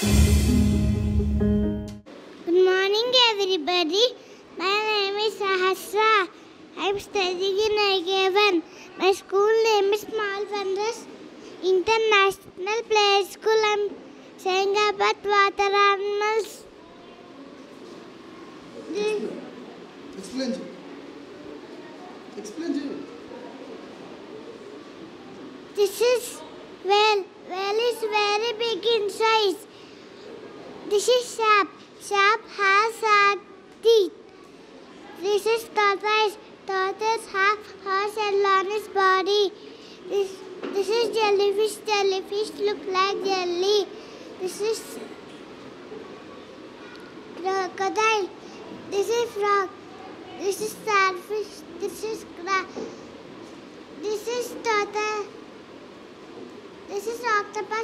Good morning, everybody. My name is Sahasra. I'm studying in Agavan. My school name is Small Wonders International Play School. I'm saying about water animals. Explain. Explain. Explain. This is well, well is very big in size. This is shark. Shark has sharp teeth. This is tortoise. Tortoise have horse on his body. This this is jellyfish. Jellyfish look like jelly. This is crocodile. This is frog. This is starfish. This is crab. This is tortoise. This is octopus.